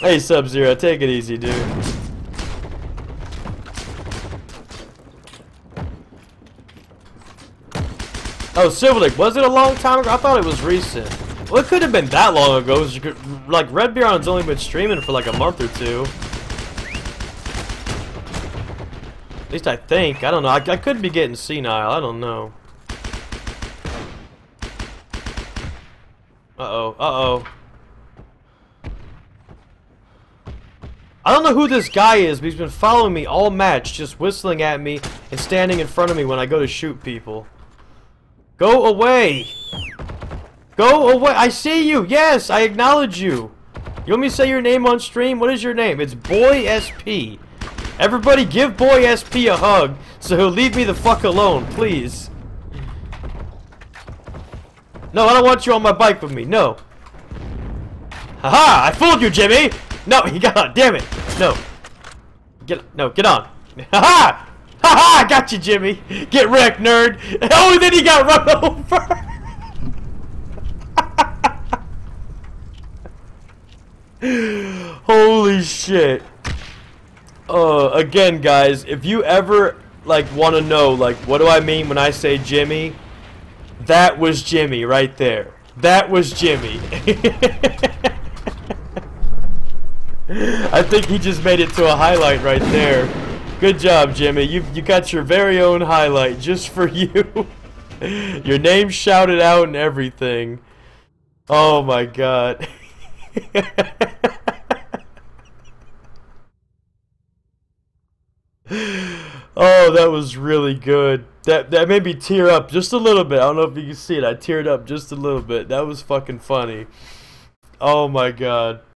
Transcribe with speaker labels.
Speaker 1: Hey, Sub-Zero, take it easy, dude. Oh, Silverlink, was it a long time ago? I thought it was recent. Well, it could have been that long ago. Was, like, Red Baron's only been streaming for like a month or two. At least I think. I don't know. I, I could be getting senile. I don't know. Uh-oh. Uh-oh. I don't know who this guy is, but he's been following me all match, just whistling at me and standing in front of me when I go to shoot people. Go away! Go away! I see you! Yes, I acknowledge you! You want me to say your name on stream? What is your name? It's Boy SP. Everybody give Boy SP a hug so he'll leave me the fuck alone, please. No, I don't want you on my bike with me. No. Haha! I fooled you, Jimmy! No, he got on. Damn it. No. Get no, get on. Haha! Haha! Got you, Jimmy. Get wrecked, nerd. Oh, and then he got run over. Holy shit. Uh, again, guys, if you ever like want to know like what do I mean when I say Jimmy, that was Jimmy right there. That was Jimmy. I think he just made it to a highlight right there. Good job, Jimmy. You you got your very own highlight just for you. your name shouted out and everything. Oh my god. oh, that was really good. That that made me tear up just a little bit. I don't know if you can see it. I teared up just a little bit. That was fucking funny. Oh my god.